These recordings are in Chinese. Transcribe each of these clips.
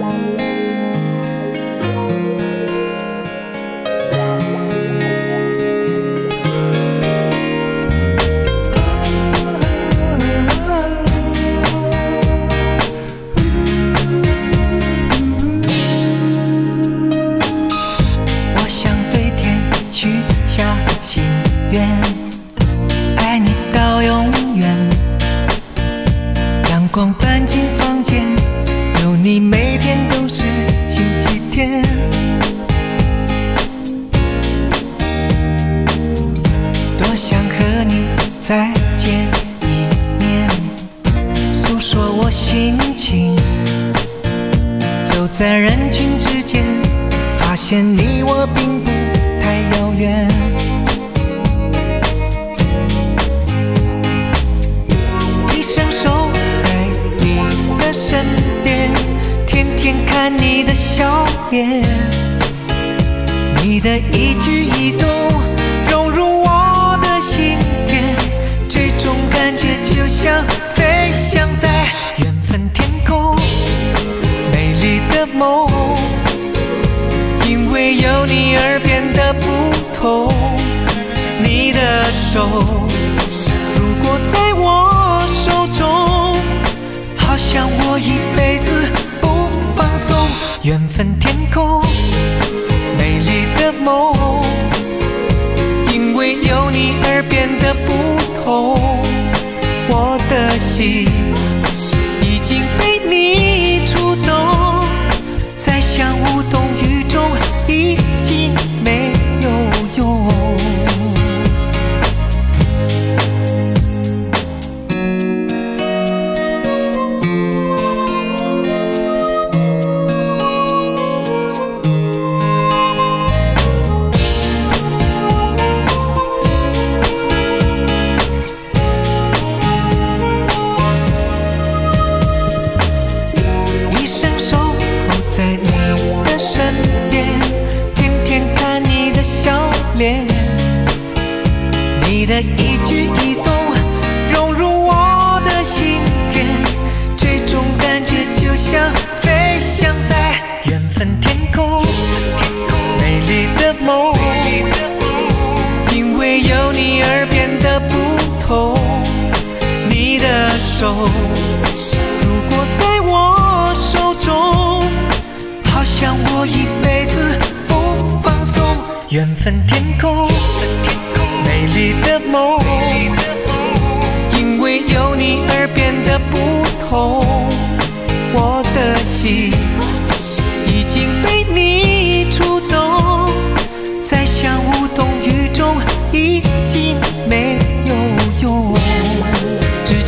我再见一面，诉说我心情。走在人群之间，发现你我并不太遥远。一生守在你的身边，天天看你的笑脸，你的一举一动而变得不同。你的手，如果在我手中，好像我一辈子不放松。缘分天空，美丽的梦，因为有你而变得不同。我的心笑脸，你的一举一动融入我的心田，这种感觉就像飞翔在缘分天空，美丽的梦，因为有你而变得不同，你的手。如果在我手中，好像我一辈子不放松。缘分天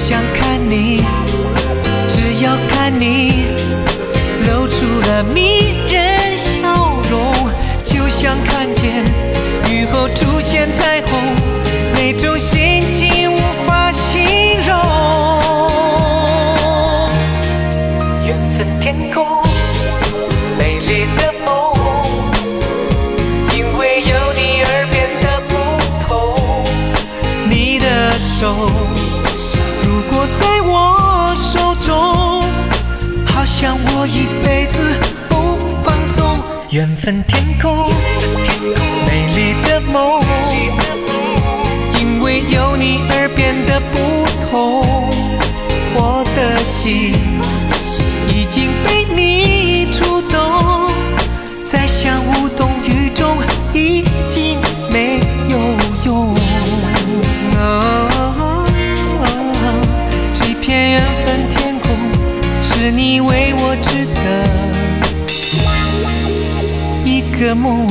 想看你。只要看你露出了迷人笑容，就像看见雨后出现彩虹，那种心情无法形容。缘分天空，美丽的梦，因为有你而变得不同。你的手。一辈子不放松。缘分天空，美丽的梦，因为有你而变得不同。我的心已经被你触动，再想无动于衷已经没有用。啊这片缘分，是你为我织的一个梦。